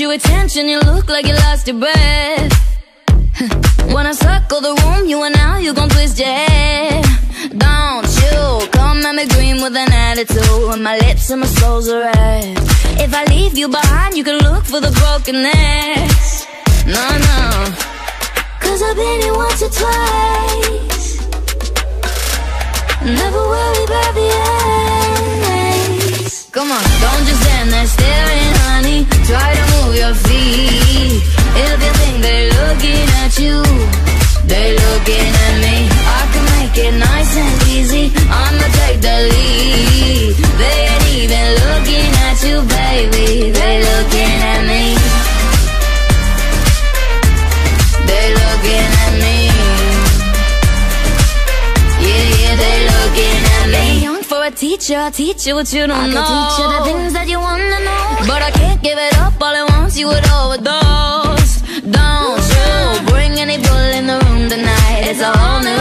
your attention, you look like you lost your breath. Wanna circle the room, you and now you gon' twist your head. Don't you come at me green with an attitude, with my lips and my soul's a red. If I leave you behind, you can look for the brokenness. No, no. Cause I've been here once or twice. Never worry about the ends. Come on, don't just stand there staring, honey. I'll teach you what you don't I know. I could teach you the things that you wanna know. But I can't give it up all at once, you would overdose. Don't you bring any bull in the room tonight. It's a whole new